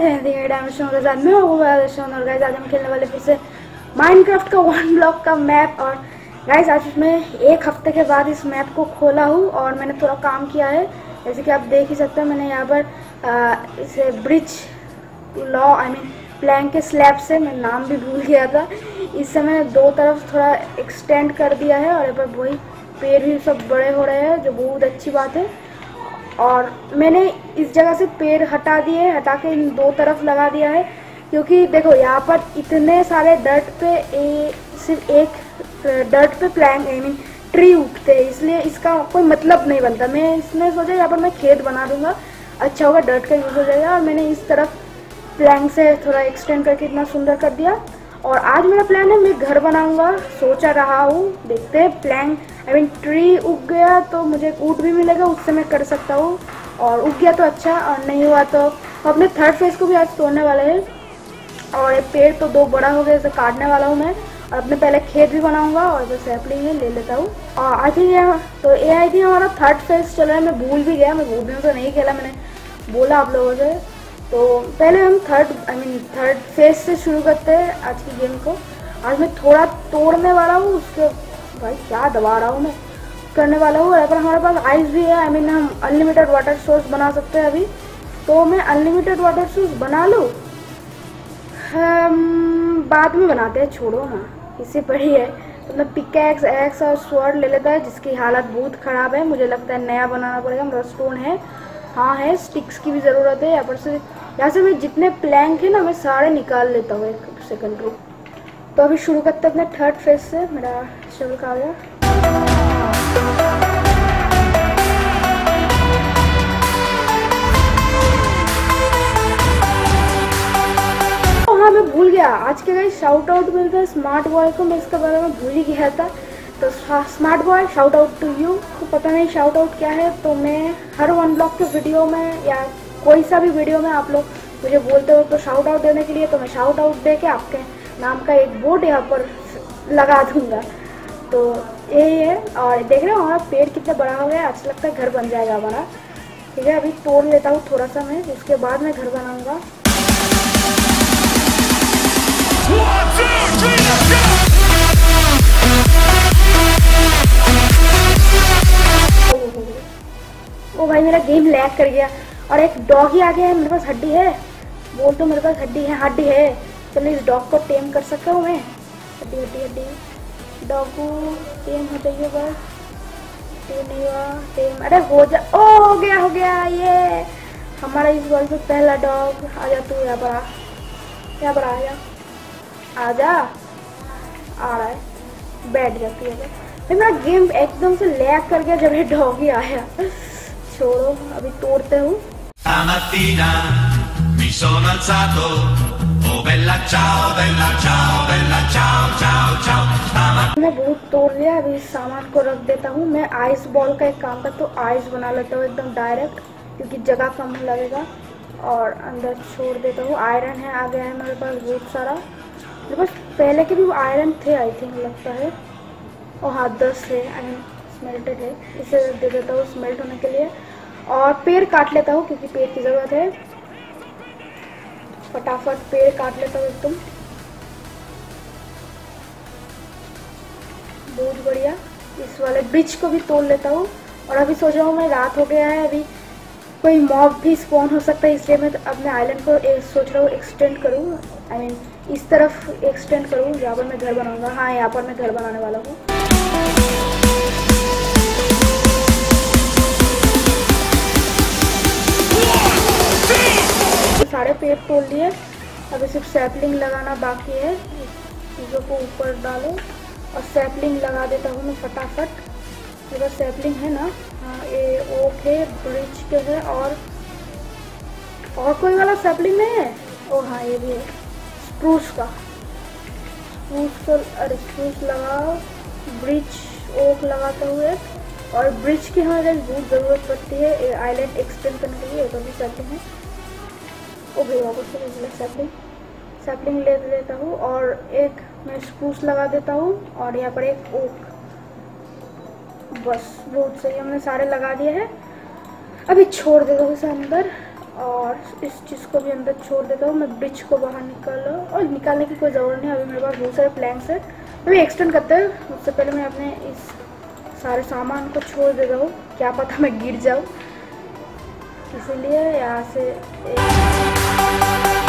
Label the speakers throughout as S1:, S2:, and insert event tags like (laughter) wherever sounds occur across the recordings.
S1: Dimension खेलने वाले फिर से माइनक्राफ्ट का वन ब्लॉक का मैप और आज मैं एक हफ़्ते के बाद इस मैप को खोला हूँ और मैंने थोड़ा काम किया है। जैसे कि आप देख ही सकते हैं, मैंने यहाँ पर इसे ब्रिज लॉ आई मीन प्लैंक के स्लैब से, मैं नाम भी भूल गया था। इससे मैंने दो तरफ़ थोड़ा एक्सटेंड कर दिया है और यहाँ पर वही पेड़ भी सब बड़े हो रहे हैं, जो बहुत अच्छी बात है। और मैंने इस जगह से पेड़ हटा दिए हटा के इन दो तरफ़ लगा दिया है क्योंकि देखो यहाँ पर इतने सारे डर्ट पे ए, सिर्फ़ एक डर्ट पे प्लैंग आई मीन ट्री उगते हैं इसलिए इसका कोई मतलब नहीं बनता। मैं इसमें सोचा यहाँ पर मैं खेत बना दूँगा अच्छा होगा डर्ट का यूज़ हो जाएगा और मैंने इस तरफ़ प्लैंग से थोड़ा एक्सटेंड करके इतना सुंदर कर दिया। और आज मेरा प्लान है, मैं घर बनाऊँगा। सोचा रहा हूँ, देखते हैं प्लैंक आई मीन ट्री उग गया तो मुझे ऊट भी मिलेगा, उससे मैं कर सकता हूँ। और उग गया तो अच्छा और नहीं हुआ तो अपने थर्ड फ़ेज़ को भी आज तोड़ने वाले हैं। और एक पेड़ तो दो बड़ा हो गया इसे काटने वाला हूँ मैं। और अपने पहले खेत भी बनाऊँगा और जो सैपलिंग है, ले लेता हूँ। और आई थिंक तो ये आई थिंक हमारा थर्ड फ़ेज़ चल रहा है, मैं भूल भी गया, मैं भूल भी से नहीं खेला मैंने। बोला आप लोगों से। तो पहले हम third I mean third phase से शुरू करते हैं आज की गेम को। आज मैं थोड़ा तोड़ने वाला हूँ, उसके भाई क्या दबा रहा हूँ मैं? करने वाला हूँ पर हमारे पास आइस भी है आई मीन हम अनलिमिटेड वाटर सोर्स बना सकते हैं अभी। तो मैं अनलिमिटेड वाटर सोर्स बना लूँ? हम, बाद में बनाते हैं, छोड़ो ना इससे पड़ी है तो मैं पिकैक्स एक्स और स्वर्ड ले लेता है, जिसकी हालत बहुत ख़राब है। मुझे लगता है नया बनाना पड़ेगा, मेरा स्टोन है। हाँ है स्टिक्स की भी ज़रूरत है, यहाँ पर से यहाँ से मैं जितने प्लैंक है ना, मैं सारे निकाल लेता हूँ एक सेकंड रुक। तो अभी शुरू करते अपने थर्ड फ़ेज़ से, मेरा शवल का गया हाँ। मैं भूल गया। आज के गए शाउट आउट मिलता है स्मार्ट बॉय को, मैं इसके बारे में भूल ही गया था। तो smart boy shout out to you तो पता नहीं शाउट आउट क्या है तो मैं हर वन ब्लॉक के वीडियो में या कोई सा भी वीडियो में आप लोग मुझे बोलते हो तो शाउट आउट देने के लिए तो मैं शाउट आउट दे के आपके नाम का एक बोर्ड यहाँ पर लगा दूँगा तो यही है और देख रहे हो हमारा पेड़ कितना बड़ा हो गया अच्छा लगता है घर बन जाएगा हमारा ठीक है अभी तोड़ लेता हूँ थोड़ा सा मैं उसके बाद मैं घर बनाऊँगा ओ भाई मेरा गेम लैग कर गया और एक डॉग ही आ गया है, मेरे पास हड्डी है। बोल तो मेरे पास हड्डी है हड्डी है। चलो इस डॉग को टेम कर सकता हूँ मैं? हड्डी हड्डी हड्डी। डॉग को टेम हो जाइए बस टेम नहीं हुआ, टेम। अरे हो जा, ओ, हो गया हो गया, ये। हमारा इस वर्ल्ड में पहला डॉग। आ जा तू यहाँ पर आ। यहाँ पर आ जा। आ जा। आ रहा है। बैठ जाती है फिर मेरा गेम एकदम से लैग कर गया जब ये डॉग ही आया। (laughs) छोड़ो, अभी तोड़ते हूँ।
S2: Stamattina mi sono alzato, oh bella ciao, bella ciao, bella ciao, ciao, ciao.
S1: मैं बहुत तोड़ लिया अभी सामान को रख देता हूँ। मैं आइस बॉल का एक काम करता हूँ। आइस बना लेता हूँ एकदम डायरेक्ट क्योंकि जगह कम लगेगा। और अंदर छोड़ देता हूँ। आयरन है आ गया है मेरे पास बहुत सारा। मेरे पास पहले के भी आयरन थे आई थिंक लगता है। और हाँ दस है आई मीन स्मेल्टेड है। इसे दे देता हूँ स्मेल्ट होने के लिए। और पेड़ काट लेता हूँ क्योंकि पेड़ की ज़रूरत है। फटाफट पेड़ काट लेता हूँ एकदम। बहुत बढ़िया। इस वाले ब्रिज को भी तोड़ लेता हूँ। और अभी सोच रहा हूँ मैं रात हो गया है अभी कोई मॉब भी स्पॉन हो सकता है इसलिए मैं अपने आइलैंड को ए, सोच रहा हूँ एक्सटेंड करूँ। आई मीन इस तरफ़ एक्सटेंड करूँ जहाँ पर मैं घर बनाऊँगा। हाँ यहाँ पर मैं घर बनाने वाला हूँ। सारे पेड़ तोड़ लिए। अभी सिर्फ़ सैपलिंग लगाना बाकी है। चीज़ों को ऊपर डालो और सैपलिंग लगा देता हूँ मैं फटाफट। मेरा सैपलिंग है ना? हाँ ये ओक है ब्रिज के है और और कोई वाला सैपलिंग नहीं है? ओ हाँ ये भी है। स्प्रूस का। स्प्रूस को, अरे स्प्रूस लगाओ। ब्रिज ओक लगाता हुए। और ब्रिज की हमारे बहुत ज़रूरत पड़ती है आइलैंड एक्सटेंड करने के लिए तो भी सैपलिंग है। भाई वापस से सैपलिंग सैपलिंग ले लेता हूँ और एक मैं स्प्रूस लगा देता हूँ और यहाँ पर एक ओक बस बहुत सही हमने सारे लगा दिए हैं। अभी छोड़ देता हूँ इसे अंदर और इस चीज़ को भी अंदर छोड़ देता हूँ। मैं ब्रिज को बाहर निकालो और निकालने की कोई ज़रूरत नहीं अभी मेरे पास बहुत सारे प्लैंक्स है। अभी एक्सटेंड करते हैं। उससे पहले मैं अपने इस सारे सामान को छोड़ देता हूँ। क्या पता मैं गिर जाऊँ। इसीलिए यहाँ से एक... Thank you.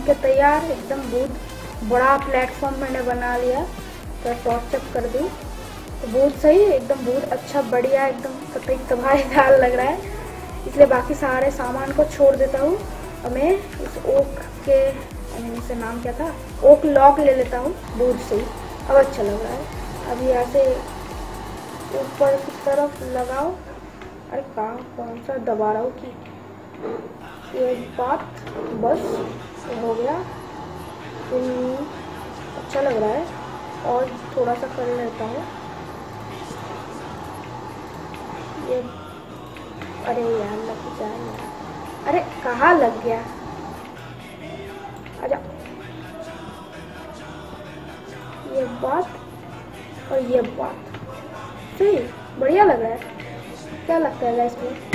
S1: के तैयार एकदम बहुत बड़ा प्लेटफॉर्म मैंने बना लिया तो अप कर दूँ। तो बहुत सही एकदम बहुत अच्छा बढ़िया, एकदम कतई तबाहीदार लग रहा है। इसलिए बाकी सारे सामान को छोड़ देता हूँ। और मैं इस ओक के इसका नाम क्या था? ओक लॉक ले लेता हूँ, बहुत सही। अब अच्छा लग रहा है। अब यहाँ से ऊपर की तरफ़ लगाओ। अरे कहाँ, कौन सा? दबा रहा हूँ कि ये बात, बस। हो गया। अच्छा लग रहा है। और थोड़ा सा कर लेता हूँ। ये, अरे यार, लग जाए अरे, कहाँ लग गया? आजा। ये बात और ये बात। सही बढ़िया लग रहा है। क्या लगता है इसमें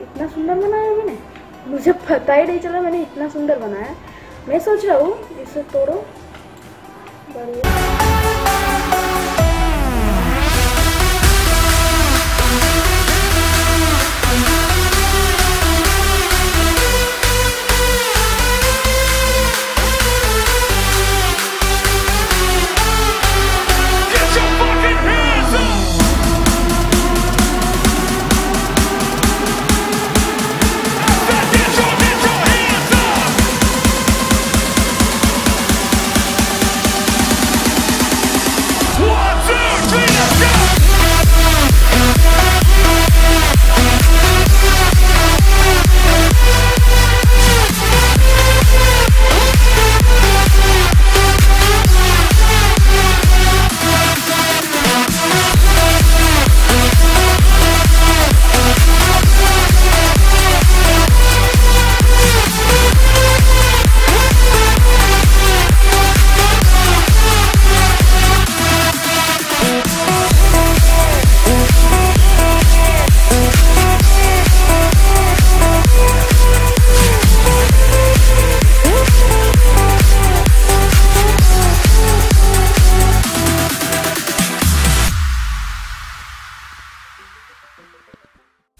S1: इतना सुंदर बनाया मैंने। मुझे पता ही नहीं चला मैंने इतना सुंदर बनाया। मैं सोच रहा हूँ इसे तोड़ो। बढ़िया।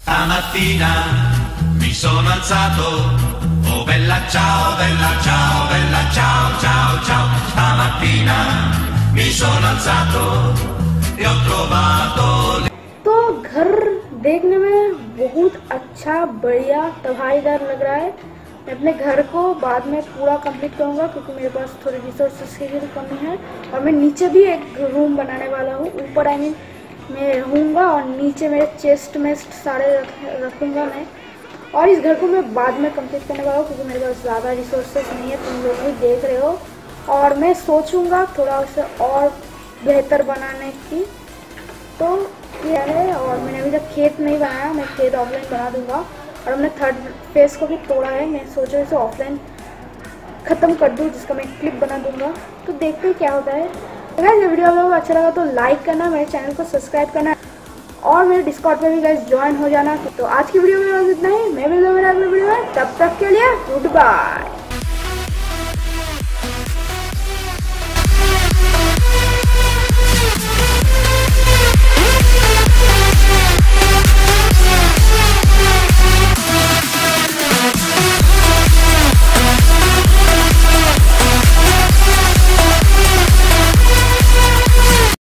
S2: Stamattina mi sono alzato, oh bella ciao, bella ciao, bella ciao, ciao, ciao. Stamattina mi sono alzato e ho trovato
S1: तो घर देखने में बहुत अच्छा बढ़िया तबाहीदार लग रहा है मैं अपने घर को बाद में पूरा कंप्लीट करूँगा क्योंकि मेरे पास थोड़ी रिसोर्सेस की भी कमी है और मैं नीचे भी एक रूम बनाने वाला हूँ ऊपर आई मीन मैं रहूँगा और नीचे मेरे चेस्ट मेस्ट सारे रख, रखूँगा मैं। और इस घर को मैं बाद में कंप्लीट करने वाला हूँ क्योंकि मेरे पास ज़्यादा रिसोर्सेस नहीं है तुम लोग भी देख रहे हो। और मैं सोचूँगा थोड़ा उसे और बेहतर बनाने की। तो ये है और मैंने अभी तक खेत नहीं बनाया मैं खेत ऑफलाइन बना दूँगा। और हमने थर्ड फेस को भी तोड़ा है मैं सोचा इसे ऑफलाइन ख़त्म कर दूँ जिसका मैं क्लिप बना दूँगा। तो देखते हैं क्या होता है। अगर ये वीडियो आप लोगों को अच्छा लगा तो लाइक करना, मेरे चैनल को सब्सक्राइब करना और मेरे डिस्कॉर्ड पे भी गैस ज्वाइन हो जाना। तो आज की वीडियो में बस इतना ही। मैं भी मेरे अगले वीडियो में। तब तक के लिए गुड बाय